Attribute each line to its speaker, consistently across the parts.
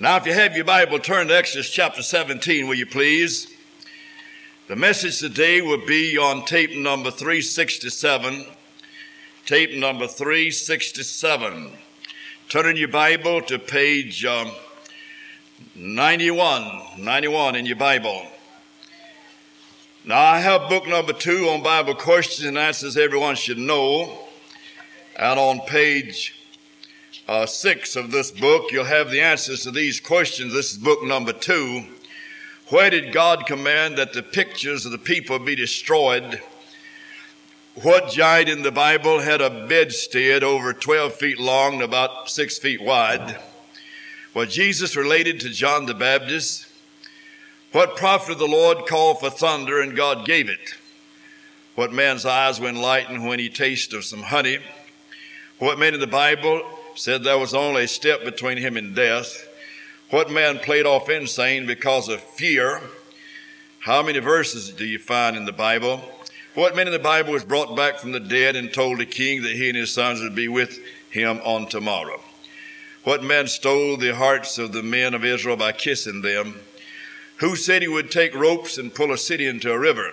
Speaker 1: Now, if you have your Bible, turn to Exodus chapter 17, will you please? The message today will be on tape number 367. Tape number 367. Turn in your Bible to page um, 91. 91 in your Bible. Now, I have book number two on Bible questions and answers everyone should know. And on page uh, six of this book, you'll have the answers to these questions. This is book number two. Where did God command that the pictures of the people be destroyed? What giant in the Bible had a bedstead over 12 feet long and about six feet wide? Well, Jesus related to John the Baptist. What prophet of the Lord called for thunder and God gave it? What man's eyes were enlightened when he tasted of some honey? What man in the Bible said there was only a step between him and death. What man played off insane because of fear? How many verses do you find in the Bible? What man in the Bible was brought back from the dead and told the king that he and his sons would be with him on tomorrow? What man stole the hearts of the men of Israel by kissing them? Who said he would take ropes and pull a city into a river?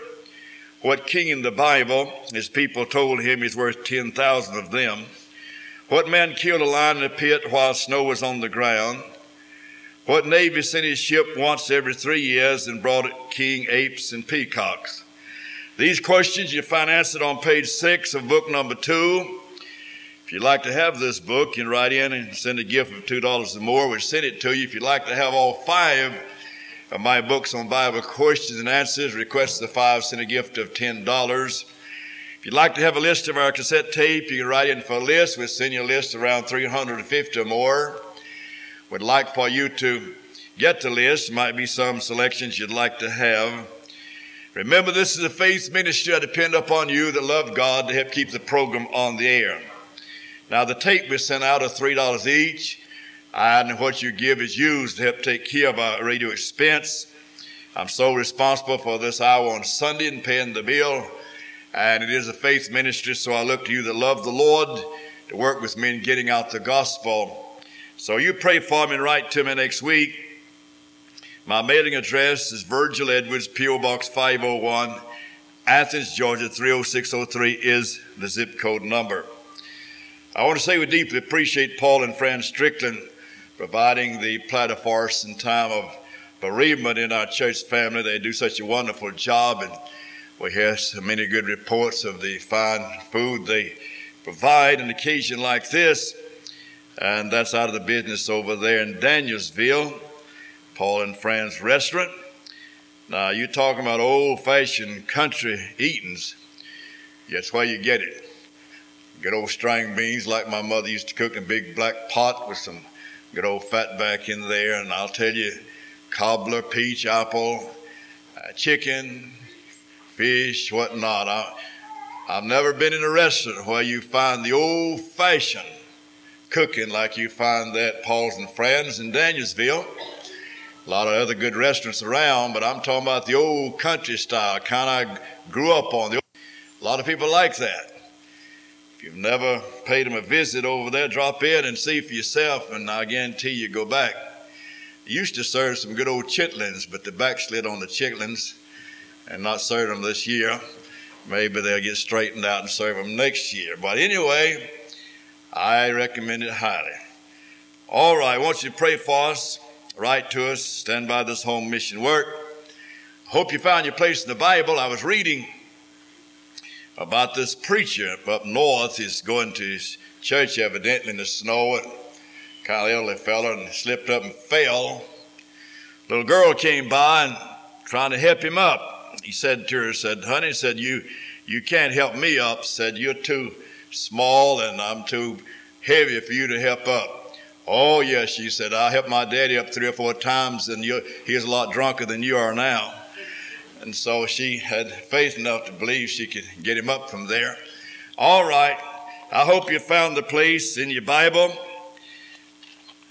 Speaker 1: What king in the Bible, his people told him he's worth 10,000 of them? What man killed a lion in a pit while snow was on the ground? What navy sent his ship once every three years and brought it king apes and peacocks? These questions you find answered on page six of book number two. If you'd like to have this book, you can write in and send a gift of $2 or more. We'll send it to you. If you'd like to have all five of my books on Bible questions and answers, request the five, send a gift of $10. If you'd like to have a list of our cassette tape, you can write in for a list. We'll send you a list around 350 or more. We'd like for you to get the list. Might be some selections you'd like to have. Remember, this is a faith ministry. I depend upon you that love God to help keep the program on the air. Now, the tape we sent out are $3 each, and what you give is used to help take care of our radio expense. I'm so responsible for this hour on Sunday and paying the bill and it is a faith ministry, so I look to you that love the Lord to work with me in getting out the gospel. So you pray for me and write to me next week. My mailing address is Virgil Edwards, P.O. Box 501, Athens, Georgia 30603 is the zip code number. I want to say we deeply appreciate Paul and Fran Strickland providing the platform in time of bereavement in our church family. They do such a wonderful job and we hear so many good reports of the fine food they provide an occasion like this, and that's out of the business over there in Danielsville, Paul and Fran's restaurant. Now, you're talking about old fashioned country eatings. That's where you get it. Good old string beans like my mother used to cook in a big black pot with some good old fat back in there. And I'll tell you, cobbler, peach, apple, uh, chicken, fish, whatnot. I, I've never been in a restaurant where you find the old fashioned cooking like you find that Paul's and Fran's in Danielsville. A lot of other good restaurants around, but I'm talking about the old country style, kind of grew up on. The a lot of people like that. If you've never paid them a visit over there, drop in and see for yourself, and I guarantee you go back. Used to serve some good old chitlins, but they backslid on the chitlins and not serve them this year. Maybe they'll get straightened out and serve them next year. But anyway, I recommend it highly. All right, I want you to pray for us, write to us, stand by this home mission work. Hope you found your place in the Bible. I was reading about this preacher up north. He's going to his church evidently in the snow and kind of elderly and slipped up and fell. Little girl came by and trying to help him up he said to her, said, honey, said, you, you can't help me up. Said, you're too small and I'm too heavy for you to help up. Oh, yes, she said, I helped my daddy up three or four times and he's a lot drunker than you are now. And so she had faith enough to believe she could get him up from there. All right. I hope you found the place in your Bible.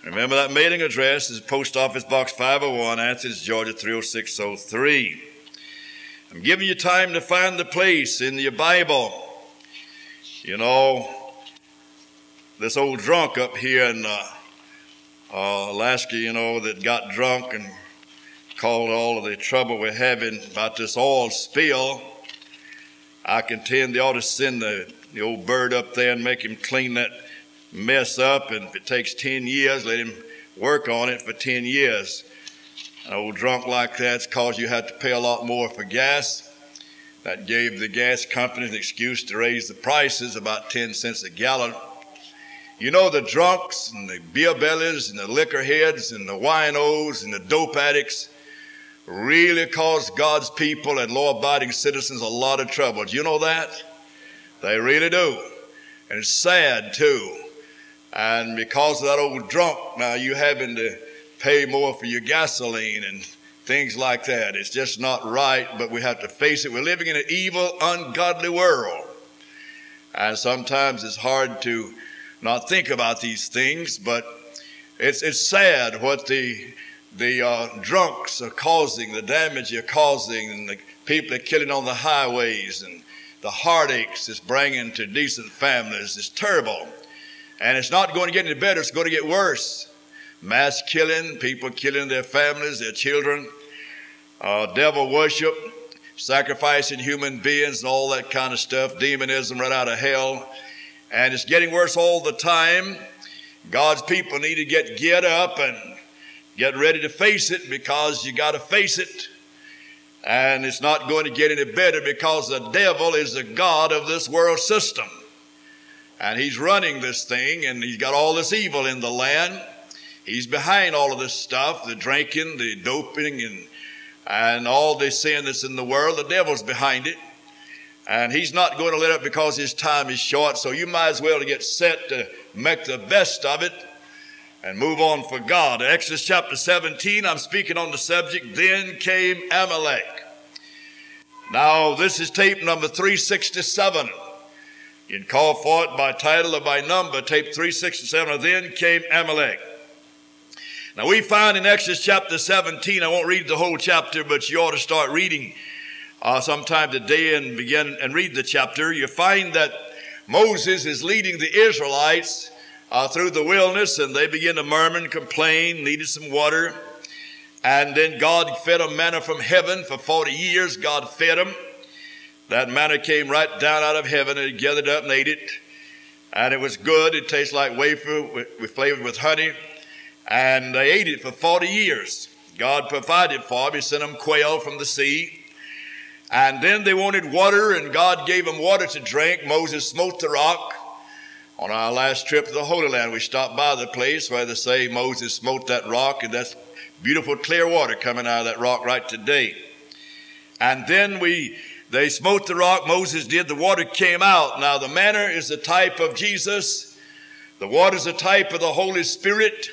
Speaker 1: Remember that mailing address is Post Office Box 501, Athens, Georgia 30603. I'm giving you time to find the place in your Bible. You know, this old drunk up here in uh, uh, Alaska, you know, that got drunk and called all of the trouble we're having about this oil spill. I contend they ought to send the, the old bird up there and make him clean that mess up. And if it takes 10 years, let him work on it for 10 years. An old drunk like that's caused you have to pay a lot more for gas. That gave the gas companies an excuse to raise the prices about 10 cents a gallon. You know, the drunks and the beer bellies and the liquor heads and the winos and the dope addicts really cause God's people and law abiding citizens a lot of trouble. Do you know that? They really do. And it's sad too. And because of that old drunk, now you having to pay more for your gasoline and things like that. It's just not right, but we have to face it. We're living in an evil, ungodly world. And sometimes it's hard to not think about these things, but it's, it's sad what the, the uh, drunks are causing, the damage they're causing, and the people are killing on the highways, and the heartaches it's bringing to decent families. It's terrible. And it's not going to get any better, it's going to get worse mass killing, people killing their families, their children, uh, devil worship, sacrificing human beings, and all that kind of stuff, demonism right out of hell. And it's getting worse all the time. God's people need to get get up and get ready to face it because you got to face it. And it's not going to get any better because the devil is the God of this world system. And he's running this thing and he's got all this evil in the land. He's behind all of this stuff, the drinking, the doping, and, and all the sin that's in the world. The devil's behind it. And he's not going to let up because his time is short. So you might as well get set to make the best of it and move on for God. Exodus chapter 17, I'm speaking on the subject, Then Came Amalek. Now, this is tape number 367. You can call for it by title or by number, tape 367, Then Came Amalek. Now we find in Exodus chapter 17, I won't read the whole chapter, but you ought to start reading uh, sometime today and begin and read the chapter. You find that Moses is leading the Israelites uh, through the wilderness and they begin to murmur and complain, needed some water. And then God fed them manna from heaven for 40 years. God fed them. That manna came right down out of heaven and gathered up and ate it. And it was good. It tastes like wafer with flavored with honey and they ate it for 40 years. God provided for them. He sent them quail from the sea. And then they wanted water, and God gave them water to drink. Moses smote the rock. On our last trip to the Holy Land, we stopped by the place where they say Moses smote that rock, and that's beautiful clear water coming out of that rock right today. And then we they smote the rock, Moses did, the water came out. Now the manna is a type of Jesus, the water is a type of the Holy Spirit.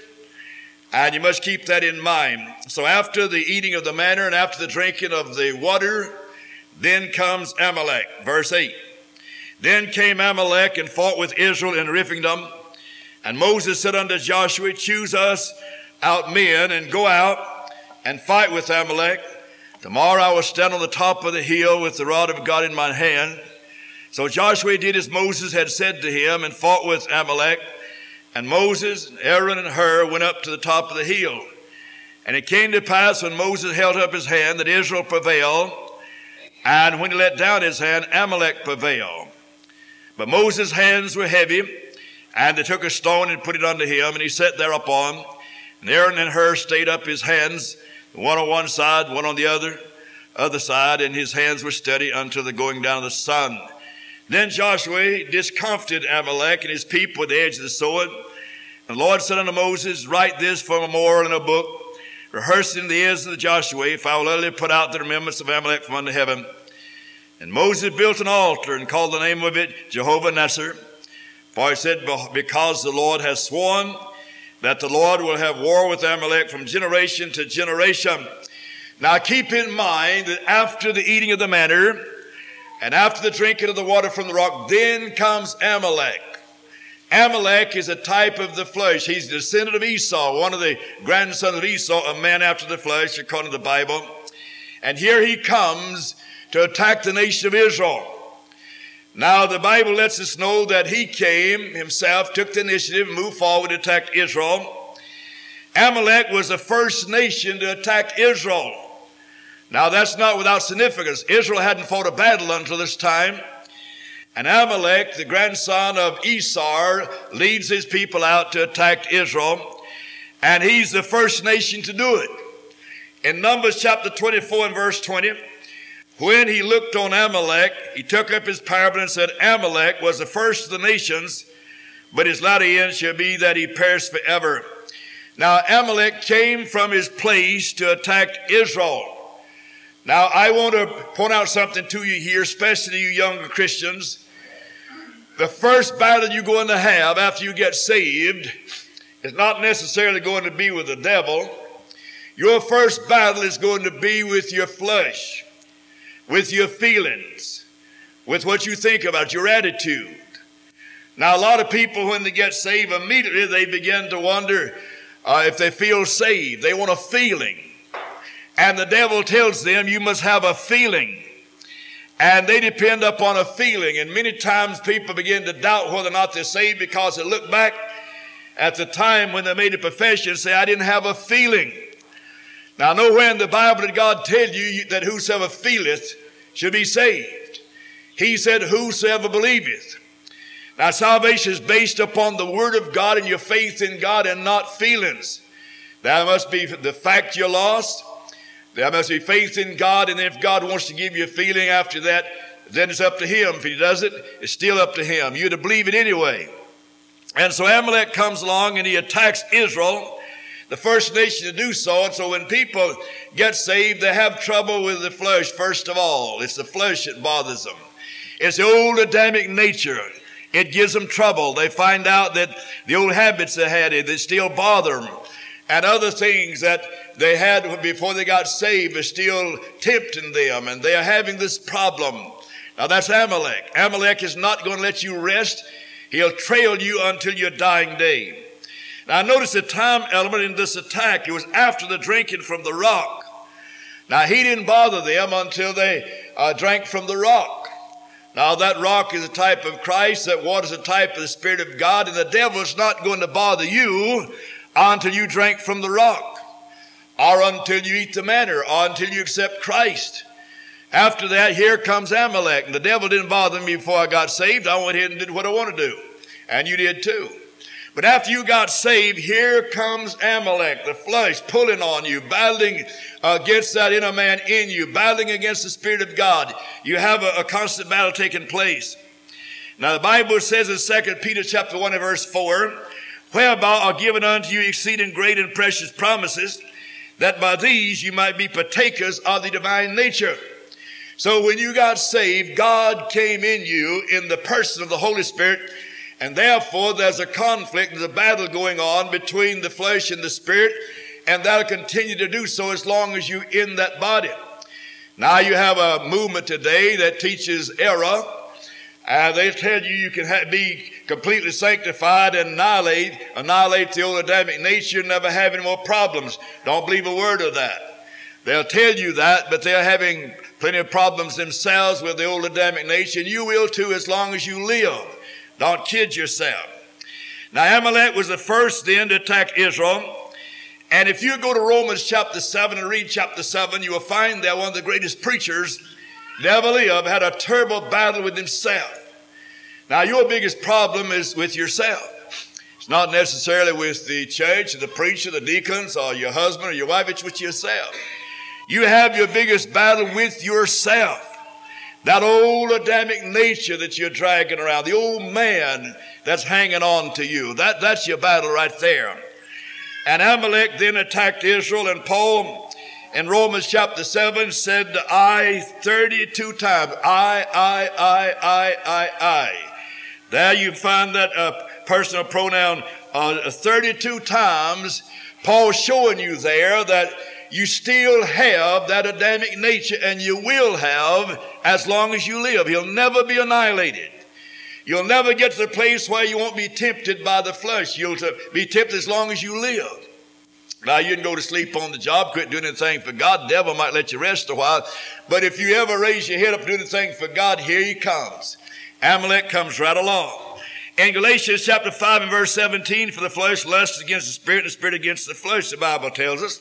Speaker 1: And you must keep that in mind. So after the eating of the manna and after the drinking of the water, then comes Amalek. Verse 8. Then came Amalek and fought with Israel in Rephidim. And Moses said unto Joshua, Choose us out men and go out and fight with Amalek. Tomorrow I will stand on the top of the hill with the rod of God in my hand. So Joshua did as Moses had said to him and fought with Amalek. And Moses, and Aaron, and Hur went up to the top of the hill. And it came to pass when Moses held up his hand that Israel prevailed, and when he let down his hand, Amalek prevailed. But Moses' hands were heavy, and they took a stone and put it unto him, and he sat thereupon. And Aaron and Hur stayed up his hands, one on one side, one on the other, other side, and his hands were steady unto the going down of the sun. Then Joshua discomfited Amalek and his people with the edge of the sword. And the Lord said unto Moses, Write this for a memorial in a book, rehearse in the ears of the Joshua, if I will utterly put out the remembrance of Amalek from under heaven. And Moses built an altar and called the name of it Jehovah Nissi. For he said, Because the Lord has sworn that the Lord will have war with Amalek from generation to generation. Now keep in mind that after the eating of the manna, and after the drinking of the water from the rock, then comes Amalek. Amalek is a type of the flesh. He's the descendant of Esau, one of the grandsons of Esau, a man after the flesh, according to the Bible. And here he comes to attack the nation of Israel. Now, the Bible lets us know that he came himself, took the initiative, moved forward, attacked Israel. Amalek was the first nation to attack Israel. Now that's not without significance. Israel hadn't fought a battle until this time. And Amalek, the grandson of Esau, leads his people out to attack Israel. And he's the first nation to do it. In Numbers chapter 24 and verse 20, when he looked on Amalek, he took up his parable and said, Amalek was the first of the nations, but his latter end shall be that he perish forever. Now, Amalek came from his place to attack Israel. Now, I want to point out something to you here, especially you younger Christians. The first battle you're going to have after you get saved is not necessarily going to be with the devil. Your first battle is going to be with your flesh, with your feelings, with what you think about, your attitude. Now, a lot of people, when they get saved, immediately they begin to wonder uh, if they feel saved. They want a feeling. And the devil tells them, you must have a feeling. And they depend upon a feeling. And many times people begin to doubt whether or not they're saved because they look back at the time when they made a profession and say, I didn't have a feeling. Now, nowhere in the Bible did God tell you that whosoever feeleth should be saved. He said, Whosoever believeth. Now, salvation is based upon the Word of God and your faith in God and not feelings. That must be the fact you're lost. There must be faith in God, and if God wants to give you a feeling after that, then it's up to Him. If He does it, it's still up to Him. You're to believe it anyway. And so Amalek comes along and he attacks Israel the first nation to do so. And so when people get saved, they have trouble with the flesh, first of all. It's the flesh that bothers them. It's the old Adamic nature. It gives them trouble. They find out that the old habits they had, they still bother them. And other things that they had before they got saved are still tempting them. And they are having this problem. Now that's Amalek. Amalek is not going to let you rest. He'll trail you until your dying day. Now, notice the time element in this attack. It was after the drinking from the rock. Now, he didn't bother them until they uh, drank from the rock. Now, that rock is a type of Christ, that water is a type of the Spirit of God, and the devil is not going to bother you until you drink from the rock, or until you eat the manna, or until you accept Christ. After that, here comes Amalek. And the devil didn't bother me before I got saved. I went ahead and did what I want to do. And you did too. But after you got saved, here comes Amalek, the flesh, pulling on you, battling against that inner man in you, battling against the Spirit of God. You have a, a constant battle taking place. Now the Bible says in 2 Peter chapter 1 and verse 4, whereby are given unto you exceeding great and precious promises, that by these you might be partakers of the divine nature. So when you got saved, God came in you in the person of the Holy Spirit and therefore, there's a conflict, there's a battle going on between the flesh and the spirit, and that'll continue to do so as long as you're in that body. Now, you have a movement today that teaches error. Uh, they tell you you can ha- be completely sanctified and annihilate, annihilate the old Adamic nature and never have any more problems. Don't believe a word of that. They'll tell you that, but they're having plenty of problems themselves with the old Adamic nature, you will too as long as you live. Don't kid yourself. Now, Amalek was the first then to attack Israel. And if you go to Romans chapter 7 and read chapter 7, you will find that one of the greatest preachers that ever had a terrible battle with himself. Now, your biggest problem is with yourself. It's not necessarily with the church, or the preacher, the deacons, or your husband or your wife, it's with yourself. You have your biggest battle with yourself. That old Adamic nature that you're dragging around, the old man that's hanging on to you, that, that's your battle right there. And Amalek then attacked Israel, and Paul in Romans chapter 7 said, I 32 times. I, I, I, I, I, I. There you find that uh, personal pronoun uh, 32 times. Paul's showing you there that you still have that Adamic nature and you will have as long as you live. He'll never be annihilated. You'll never get to the place where you won't be tempted by the flesh. You'll be tempted as long as you live. Now, you can go to sleep on the job, quit doing anything for God. The devil might let you rest a while. But if you ever raise your head up doing anything for God, here he comes. Amalek comes right along. In Galatians chapter 5 and verse 17, for the flesh lusts against the spirit, and the spirit against the flesh, the Bible tells us.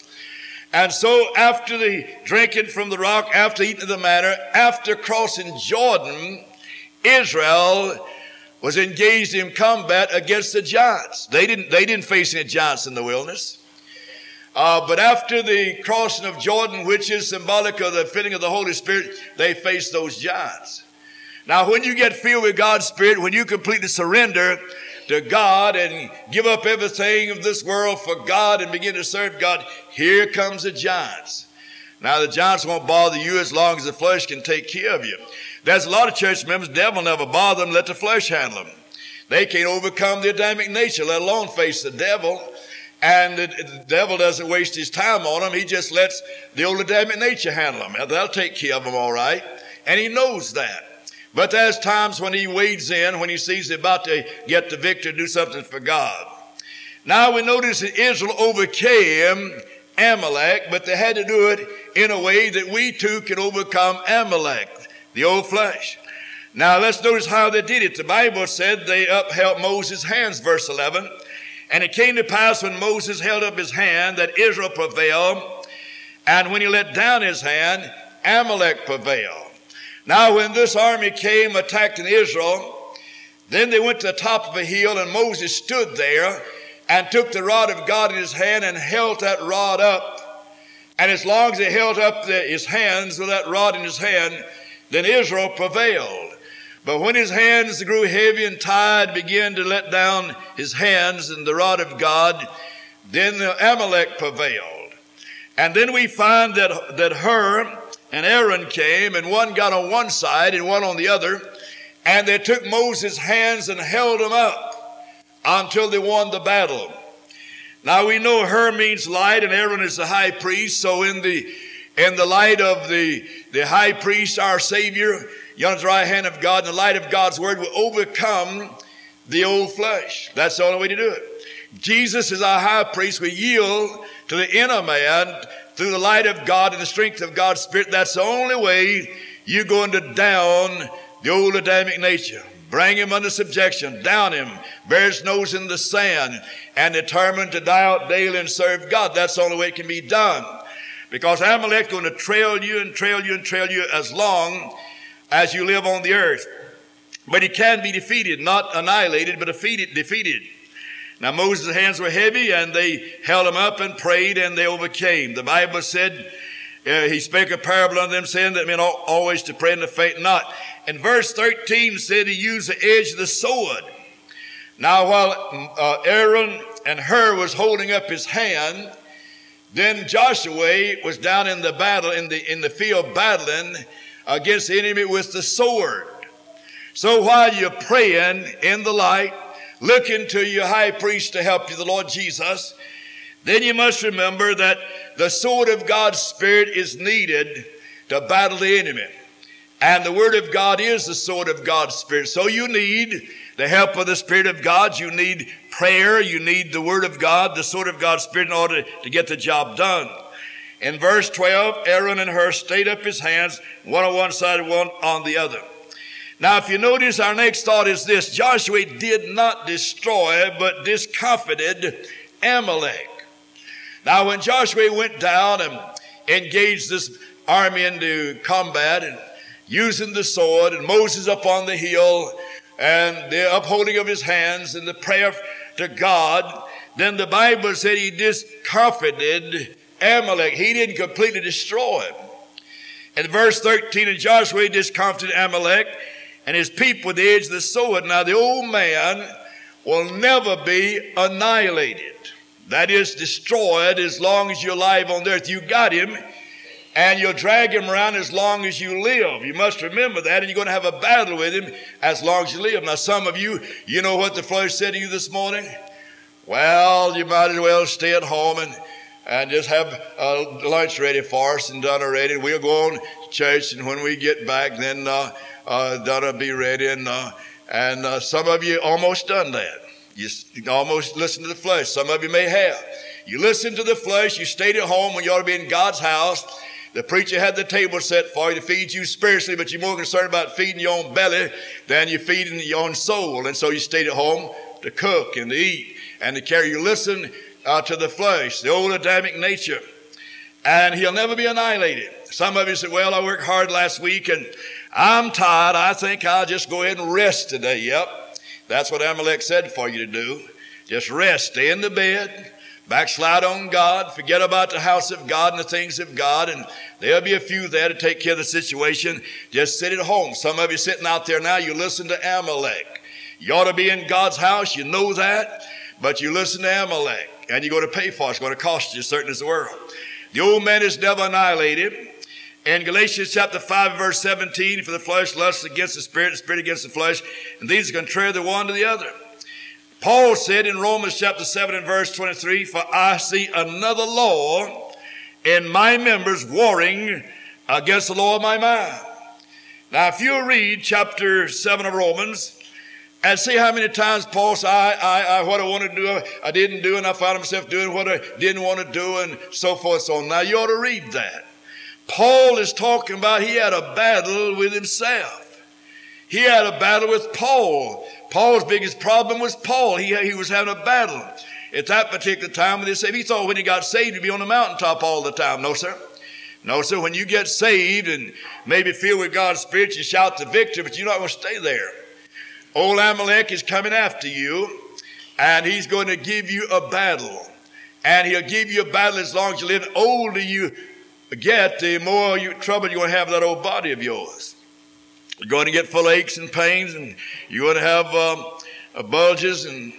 Speaker 1: And so after the drinking from the rock, after eating of the manna, after crossing Jordan, Israel was engaged in combat against the giants. They didn't, they didn't face any giants in the wilderness. Uh, but after the crossing of Jordan, which is symbolic of the filling of the Holy Spirit, they faced those giants. Now, when you get filled with God's Spirit, when you completely surrender to God and give up everything of this world for God and begin to serve God, here comes the giants. Now, the giants won't bother you as long as the flesh can take care of you. There's a lot of church members, the devil never bother them, let the flesh handle them. They can't overcome the Adamic nature, let alone face the devil. And the, the, devil doesn't waste his time on them. He just lets the old Adamic nature handle them. They'll take care of them all right. And he knows that. But there's times when he wades in, when he sees they're about to get the victory, do something for God. Now we notice that Israel overcame Amalek, but they had to do it in a way that we too can overcome Amalek, the old flesh. Now let's notice how they did it. The Bible said they upheld Moses' hands, verse 11. And it came to pass when Moses held up his hand that Israel prevailed, and when he let down his hand, Amalek prevailed. Now, when this army came attacking Israel, then they went to the top of a hill, and Moses stood there and took the rod of God in his hand and held that rod up. And as long as he held up the, his hands with that rod in his hand, then Israel prevailed. But when his hands grew heavy and tired, began to let down his hands and the rod of God, then the Amalek prevailed. And then we find that, that Hur and Aaron came, and one got on one side and one on the other, and they took Moses' hands and held them up until they won the battle. Now we know Hur means light, and Aaron is the high priest, so in the in the light of the, the high priest, our Savior, the right hand of God, and the light of God's word will overcome the old flesh. That's the only way to do it. Jesus is our high priest. We yield to the inner man through the light of God and the strength of God's Spirit. That's the only way you're going to down the old Adamic nature. Bring him under subjection, down him, bear his nose in the sand, and determine to die out daily and serve God. That's the only way it can be done. Because Amalek's going to trail you and trail you and trail you as long as you live on the earth. But he can be defeated, not annihilated, but defeated, defeated. Now Moses' hands were heavy and they held him up and prayed and they overcame. The Bible said, uh, he spake a parable unto them saying that men ought always to pray and to faint not. And verse 13 said he used the edge of the sword. Now while uh, Aaron and Hur was holding up his hand, then Joshua was down in the battle, in the, in the field battling, against the enemy with the sword. So while you're praying in the light, looking to your high priest to help you, the Lord Jesus, then you must remember that the sword of God's Spirit is needed to battle the enemy. And the Word of God is the sword of God's Spirit. So you need the help of the Spirit of God. You need prayer. You need the Word of God, the sword of God's Spirit in order to get the job done. In verse 12, Aaron and Hur stayed up his hands, one on one side one on the other. Now, if you notice, our next thought is this Joshua did not destroy, but discomfited Amalek. Now, when Joshua went down and engaged this army into combat and using the sword, and Moses up on the hill, and the upholding of his hands and the prayer to God, then the Bible said he discomfited Amalek. He didn't completely destroy him. In verse 13, and Joshua discomfited Amalek and his people with the edge of the sword. Now, the old man will never be annihilated. That is, destroyed as long as you're alive on earth. You got him, and you'll drag him around as long as you live. You must remember that, and you're going to have a battle with him as long as you live. Now, some of you, you know what the flesh said to you this morning? Well, you might as well stay at home and and just have uh, lunch ready for us and dinner ready. We'll go on church, and when we get back, then uh, uh, be ready. And, uh, and uh, some of you almost done that. You almost listen to the flesh. Some of you may have. You listen to the flesh. You stayed at home when you ought to be in God's house. The preacher had the table set for you to feed you spiritually, but you're more concerned about feeding your own belly than you're feeding your own soul. And so you stayed at home to cook and to eat and to carry. You listen uh, to the flesh, the old Adamic nature. And he'll never be annihilated. Some of you said, well, I worked hard last week and I'm tired. I think I'll just go ahead and rest today. Yep. That's what Amalek said for you to do. Just rest. Stay in the bed backslide on God, forget about the house of God and the things of God, and there'll be a few there to take care of the situation. Just sit at home. Some of you sitting out there now, you listen to Amalek. You ought to be in God's house, you know that, but you listen to Amalek, and you're going to pay for it. It's going to cost you, certain as the world. The old man is never annihilated. In Galatians chapter 5, verse 17, for the flesh lusts against the spirit, the spirit against the flesh, and these are contrary the one to the other. Paul said in Romans chapter 7 and verse 23, For I see another law in my members warring against the law of my mind. Now, if you read chapter 7 of Romans and see how many times Paul said, I, I, I, what I wanted to do, I didn't do, and I found myself doing what I didn't want to do, and so forth, so on. Now, you ought to read that. Paul is talking about he had a battle with himself. He had a battle with Paul. Paul's biggest problem was Paul. He, he was having a battle. At that particular time when they saved, he thought when he got saved he'd be on the mountaintop all the time. No, sir. No, sir. When you get saved and maybe filled with God's Spirit, you shout the victory, but you're not going to stay there. Old Amalek is coming after you, and he's going to give you a battle. And he'll give you a battle as long as you live. The older you get, the more you, trouble you're going to have with that old body of yours. You're going to get full of aches and pains, and you're going to have um, uh, bulges and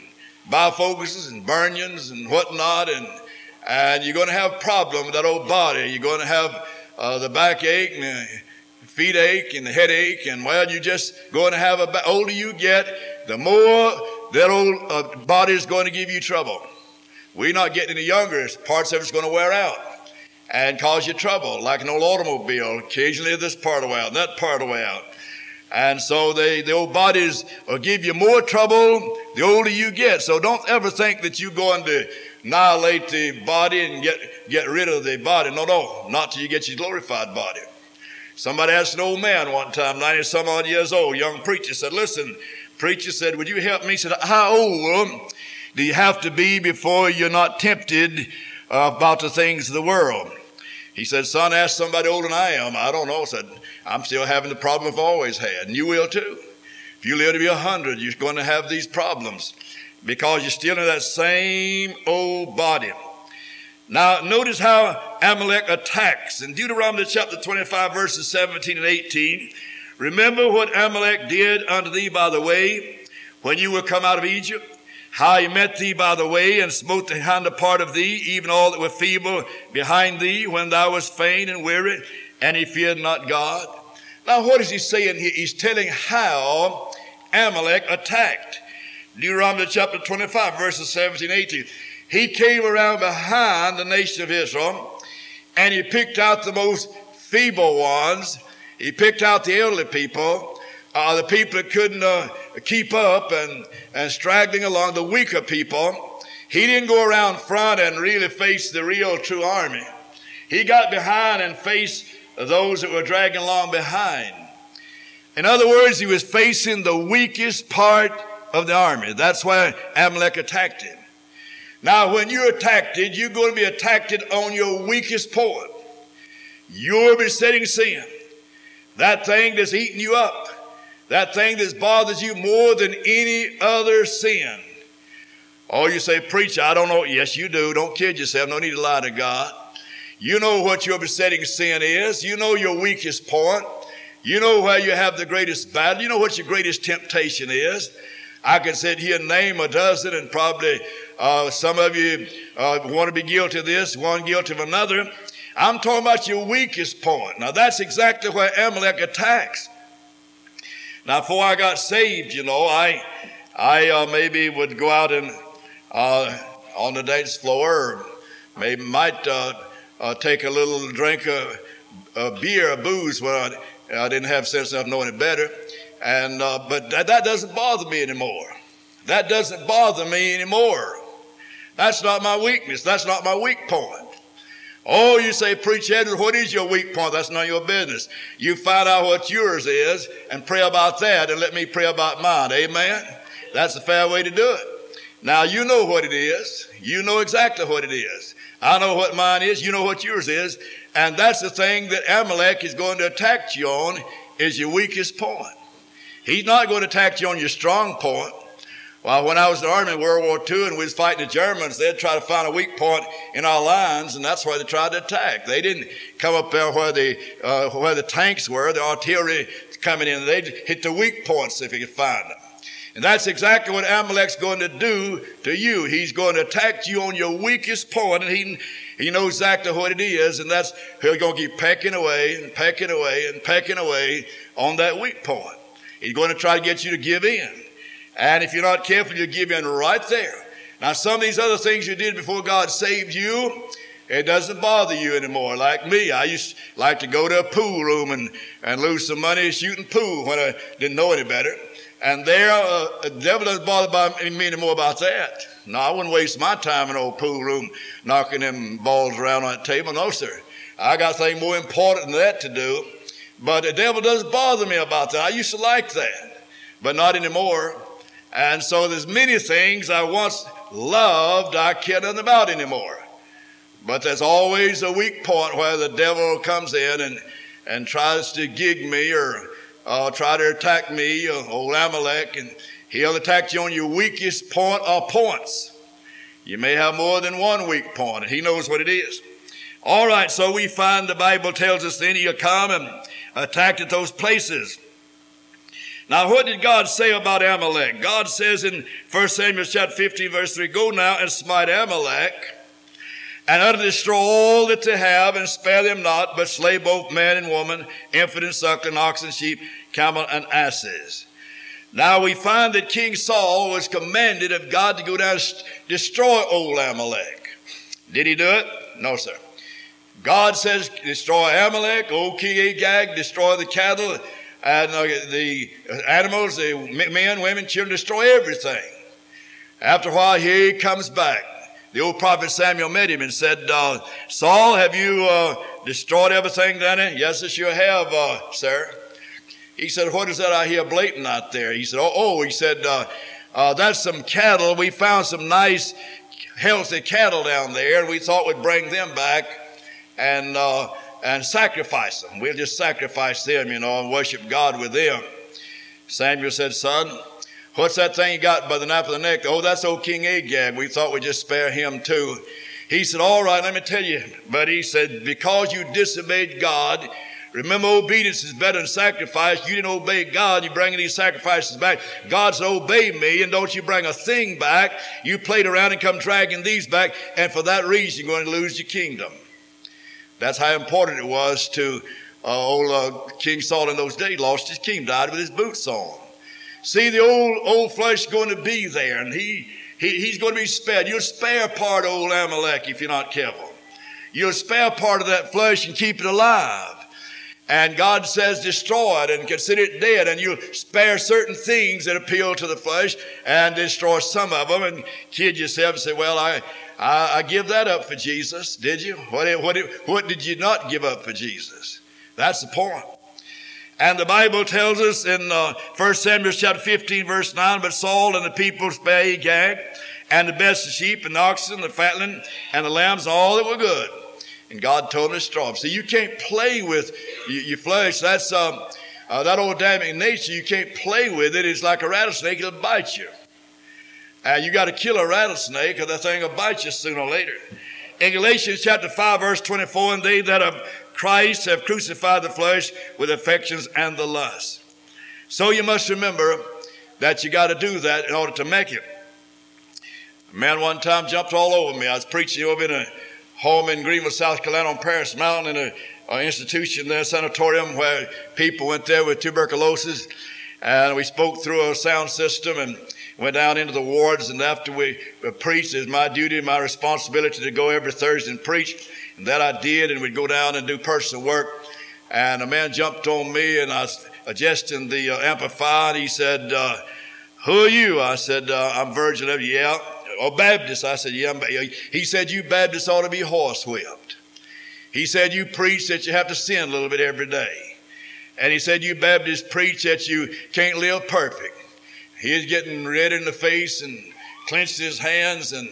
Speaker 1: bifocuses and bunions and whatnot, and and you're going to have problems with that old body. You're going to have uh, the backache and feet ache and the headache, and well, you're just going to have a. Ba- older you get, the more that old uh, body is going to give you trouble. We're not getting any younger. Parts of it's going to wear out and cause you trouble, like an old automobile. Occasionally, this part will wear out, that part will wear out. And so they, the old bodies will give you more trouble the older you get. So don't ever think that you're going to annihilate the body and get, get rid of the body. No, no, not till you get your glorified body. Somebody asked an old man one time, 90 some odd years old, young preacher, said, Listen, preacher said, Would you help me? He said, How old do you have to be before you're not tempted uh, about the things of the world? He said, Son, ask somebody older than I am. I don't know. I said, I'm still having the problem I've always had, and you will too. If you live to be a hundred, you're going to have these problems because you're still in that same old body. Now, notice how Amalek attacks in Deuteronomy chapter 25, verses 17 and 18. Remember what Amalek did unto thee by the way when you were come out of Egypt? How he met thee by the way and smote the hinder part of thee, even all that were feeble behind thee when thou wast faint and weary, and he feared not God. Now, what is he saying here? He's telling how Amalek attacked. Deuteronomy chapter 25, verses 17 18. He came around behind the nation of Israel and he picked out the most feeble ones. He picked out the elderly people, uh, the people that couldn't uh, keep up and, and straggling along, the weaker people. He didn't go around front and really face the real true army. He got behind and faced those that were dragging along behind. In other words, he was facing the weakest part of the army. That's why Amalek attacked him. Now, when you're attacked, you're going to be attacked on your weakest point. Your besetting sin. That thing that's eating you up. That thing that bothers you more than any other sin. Oh, you say, preacher, I don't know. Yes, you do. Don't kid yourself. No need to lie to God. You know what your besetting sin is. You know your weakest point. You know where you have the greatest battle. You know what your greatest temptation is. I could sit here and name a dozen, and probably uh, some of you uh, want to be guilty of this, one guilty of another. I'm talking about your weakest point. Now, that's exactly where Amalek attacks. Now, before I got saved, you know, I, I uh, maybe would go out and uh, on the dance floor, or maybe might uh, uh, take a little drink of, of beer or booze when I, I, didn't have sense enough knowing it better. And, uh, but that, that doesn't bother me anymore. That doesn't bother me anymore. That's not my weakness. That's not my weak point. Oh, you say, Preach Edward, what is your weak point? That's of your business. You find out what yours is and pray about that and let me pray about mine. Amen? That's a fair way to do it. Now, you know what it is. You know exactly what it is. I know what mine is. You know what yours is. And that's the thing that Amalek is going to attack you on is your weakest point. He's not going to attack you on your strong point. Well, when I was in the Army in World War II and we was fighting the Germans, they'd try to find a weak point in our lines, and that's where they tried to attack. They didn't come up there where the, uh, where the tanks were, the artillery coming in. They'd hit the weak points if he could find them. And that's exactly what Amalek's going to do to you. He's going to attack you on your weakest point, and he, he knows exactly what it is, and that's he's going to keep pecking away and pecking away and pecking away on that weak point. He's going to try to get you to give in. And if you're not careful, you'll give in right there. Now, some of these other things you did before God saved you, it doesn't bother you anymore. Like me, I used to like to go to a pool room and, and lose some money shooting pool when I didn't know any better. And there, uh, the devil doesn't bother me anymore about that. No, I wouldn't waste my time in an old pool room knocking them balls around on that table. No, sir. I got things more important than that to do. But the devil doesn't bother me about that. I used to like that, but not anymore. And so there's many things I once loved I care nothing about anymore. But there's always a weak point where the devil comes in and, and tries to gig me or uh, try to attack me, uh, old Amalek, and he'll attack you on your weakest point or points. You may have more than one weak point, and he knows what it is. All right, so we find the Bible tells us then he'll come and attack at those places. Now, what did God say about Amalek? God says in 1 Samuel chapter 15, verse 3, Go now and smite Amalek, and utterly destroy all that they have, and spare them not, but slay both man and woman, infant and suckling, oxen, sheep, camel and asses. Now we find that King Saul was commanded of God to go down and destroy old Amalek. Did he do it? No, sir. God says, destroy Amalek, old King Agag, destroy the cattle, and the animals, the men, women, children, destroy everything. After a while, he comes back. The old prophet Samuel met him and said, uh, Saul, have you uh, destroyed everything there? Yes, yes, you have, uh, sir. He said, What is that I hear blatant out there? He said, Oh, oh he said, uh, uh, That's some cattle. We found some nice, healthy cattle down there, and we thought we'd bring them back. And uh, and sacrifice them. We'll just sacrifice them, you know, and worship God with them. Samuel said, Son, what's that thing you got by the nape of the neck? Oh, that's old King Agag. We thought we'd just spare him too. He said, All right, let me tell you. But he said, Because you disobeyed God, Remember, obedience is better than sacrifice. You didn't obey God. You're bringing these sacrifices back. God said, obey me, and don't you bring a thing back. You played around and come dragging these back, and for that reason, you're going to lose your kingdom. That's how important it was to uh, old uh, King Saul in those days. Lost his kingdom, died with his boots on. See, the old old flesh going to be there, and he, he he's going to be spared. You'll spare part of old Amalek if you're not careful. You'll spare part of that flesh and keep it alive. And God says, destroy it and consider it dead. And you'll spare certain things that appeal to the flesh and destroy some of them and kid yourself and say, well, I, I, I give that up for Jesus. Did you? What, what, what did you not give up for Jesus? That's the point. And the Bible tells us in uh, 1 Samuel chapter 15, verse 9, but Saul and the people spare Agag, and the best of sheep and oxen, the fatling, and the lambs, all that were good. And God told him to. So you can't play with your flesh. That's um, uh, that old Adamic nature. You can't play with it. It's like a rattlesnake. It'll bite you. Uh, you got to kill a rattlesnake or that thing will bite you sooner or later. In Galatians chapter 5, verse 24, and they that have Christ have crucified the flesh with affections and the lust. So you must remember that you got to do that in order to make it. A man one time jumped all over me. I was preaching over in a home in Greenville, South Carolina on Paris Mountain in an institution there, a sanatorium, where people went there with tuberculosis. And we spoke through a sound system and went down into the wards, and after we preached, it's my duty and my responsibility to go every Thursday and preach. And that I did, and we'd go down and do personal work. And a man jumped on me, and I was adjusting the uh, amplifier, and he said, uh, Who are you? I said, uh, I'm Virgin of. Yeah. Or Baptist. I said, Yeah. He said, You Baptists ought to be horsewhipped. He said, You preach that you have to sin a little bit every day. And he said, You Baptists preach that you can't live perfect. He was getting red in the face and clenched his hands and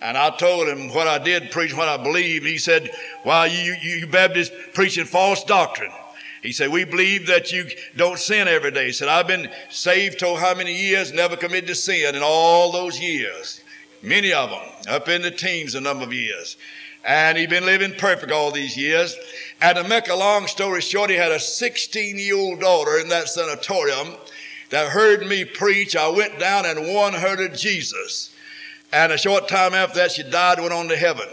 Speaker 1: and I told him what I did preach, what I believe. He said, Why, you, you, Baptists preaching false doctrine. He said, We believe that you don't sin every day. He said, I've been saved to how many years, never committed to sin in all those years. Many of them, up in the teens, a number of years. And he'd been living perfect all these years. And to make a long story short, he had a 16 year old daughter in that sanatorium that heard me preach. I went down and won her to Jesus. And a short time after that, she died, went on to heaven.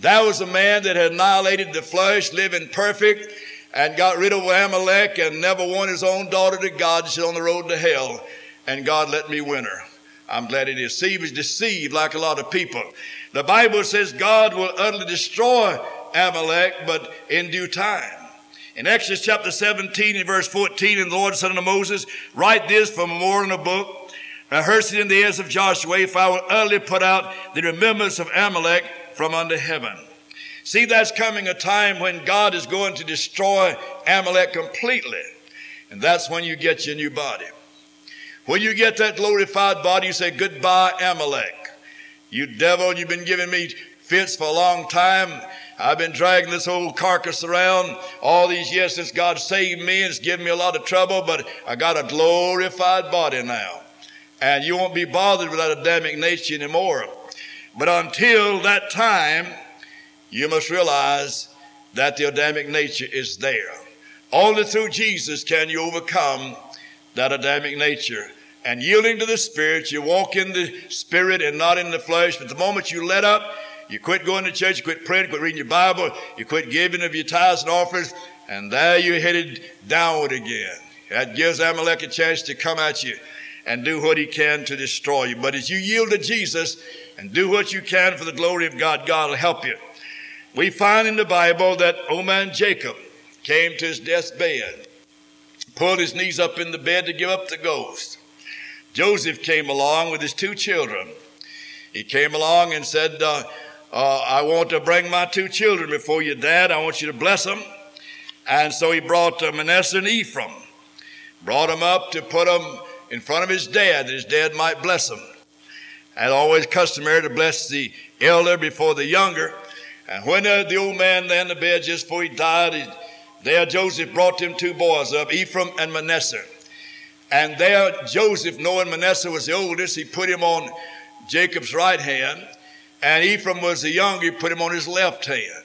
Speaker 1: That was a man that had annihilated the flesh, living perfect, and got rid of Amalek and never won his own daughter to God. She's on the road to hell. And God let me win her. I'm glad he did. He was deceived like a lot of people. The Bible says God will utterly destroy Amalek, but in due time. In Exodus chapter 17 and verse 14, and the Lord said unto Moses, Write this for memorial in a book, rehearse it in the ears of Joshua, if I will utterly put out the remembrance of Amalek from under heaven. See, that's coming a time when God is going to destroy Amalek completely. And that's when you get your new body. When you get that glorified body, you say, Goodbye, Amalek. You devil, you've been giving me fits for a long time. I've been dragging this old carcass around all these years since God saved me and it's given me a lot of trouble, but I got a glorified body now. And you won't be bothered with that Adamic nature anymore. But until that time, you must realize that the Adamic nature is there. Only through Jesus can you overcome that Adamic nature. And yielding to the Spirit, you walk in the Spirit and not in the flesh. But the moment you let up, you quit going to church, you quit praying, quit reading your Bible, you quit giving of your tithes and offerings, and there you're headed downward again. That gives Amalek a chance to come at you and do what he can to destroy you. But as you yield to Jesus and do what you can for the glory of God, God will help you. We find in the Bible that old man Jacob came to his deathbed pulled his knees up in the bed to give up the ghost. Joseph came along with his two children. He came along and said, uh, uh, I want to bring my two children before you, Dad. I want you to bless them. And so he brought uh, Manasseh and Ephraim, brought them up to put them in front of his dad, that his dad might bless them. And always customary to bless the elder before the younger. And when uh, the old man lay in the bed just before he died, he there Joseph brought them two boys up, Ephraim and Manasseh. And there Joseph, knowing Manasseh was the oldest, he put him on Jacob's right hand. And Ephraim was the younger, he put him on his left hand.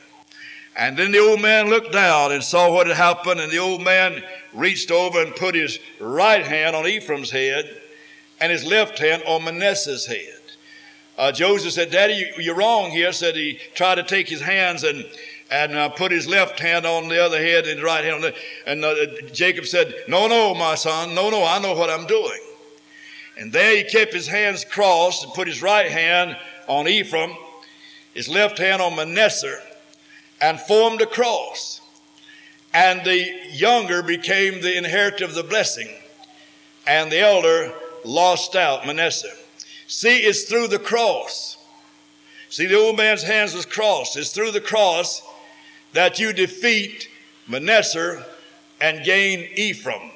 Speaker 1: And then the old man looked down and saw what had happened. And the old man reached over and put his right hand on Ephraim's head and his left hand on Manasseh's head. Uh, Joseph said, Daddy, you, are wrong here. Said he tried to take his hands and and uh, put his left hand on the other head and his right hand on the, and uh, Jacob said, no, no, my son, no, no, I know what I'm doing. And there he kept his hands crossed and put his right hand on Ephraim, his left hand on Manasseh, and formed a cross. And the younger became the inheritor of the blessing, and the elder lost out Manasseh. See, it's through the cross. See, the old man's hands was crossed. It's through the cross that you defeat Manasseh and gain Ephraim.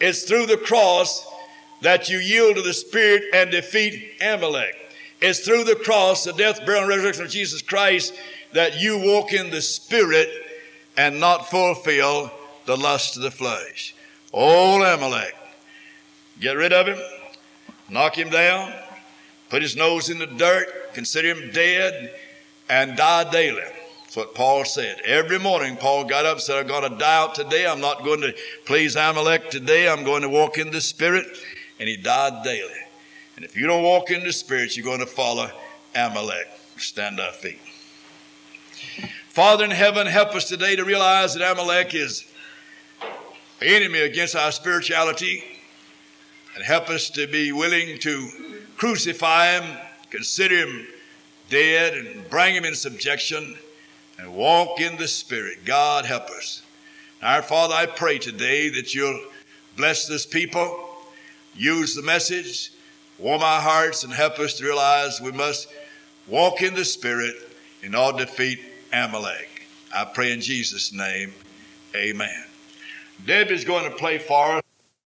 Speaker 1: It's through the cross that you yield to the Spirit and defeat Amalek. It's through the cross, the death, burial, and resurrection of Jesus Christ, that you walk in the Spirit and not fulfill the lust of the flesh. Old Amalek, get rid of him, knock him down, put his nose in the dirt, consider him dead, and die daily. That's what Paul said. Every morning, Paul got up and said, I'm going to die out today. I'm not going to please Amalek today. I'm going to walk in the Spirit. And he died daily. And if you don't walk in the Spirit, you're going to follow Amalek. Stand our feet. Father in heaven, help us today to realize that Amalek is an enemy against our spirituality. And help us to be willing to crucify him, consider him dead, and bring him in subjection and walk in the Spirit. God help us. Our Father, I pray today that you'll bless this people, use the message, warm our hearts, and help us to realize we must walk in the Spirit in order to defeat Amalek. I pray in Jesus' name, amen. Deb is going to play for us.